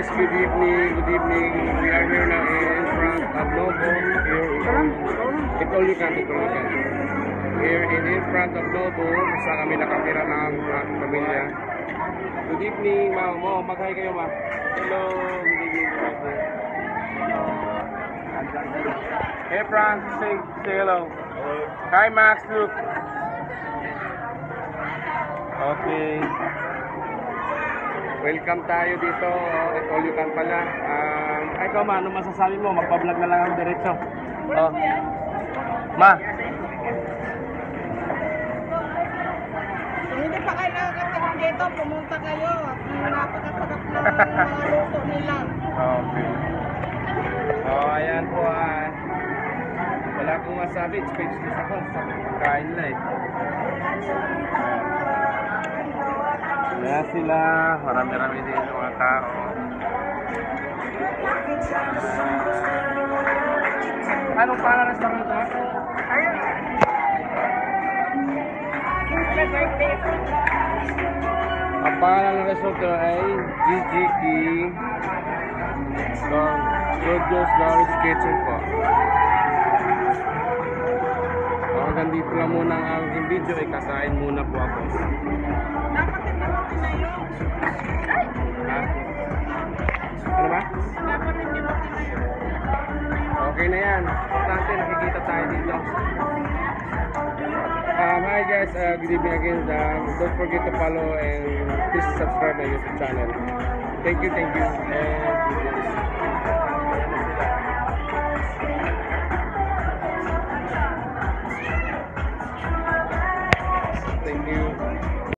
guys, good evening, good evening. We are here now in front of Novo. Here in Ito you can, ito you can. Here in, in front of Novo, sa kami nakatira ng uh, pamilya. Good evening, ma. Mo, mag-hi kayo, ma. Hello, good evening. Hey, Frank, say, say hello. Hi, Max, look. Okay. Welcome tayo dito. Oh, at all you can pala. Um, ay, ikaw, ma, ano masasabi mo? Magpa-vlog na lang ang diretso. Oh. Ma, hindi pa kayo nakakatagal dito, pumunta kayo. At napakasarap ng mga luto nila. Okay. Oh, ayan po ah. Wala akong masabi. Speechless ako sa pagkain nila eh. Ayan sila. Marami-rami din yung mga tao. Anong ng restaurant ito? Ang pangalan ng restaurant ay GG King Jojo's Garage Kitchen po. Hanggang dito lang muna ang aking video. Ay kakain muna po ako. Okay na yan. Importante, nakikita tayo dito. Um, hi guys, uh, good evening again. Um, don't forget to follow and please subscribe my YouTube channel. Thank you, thank you. And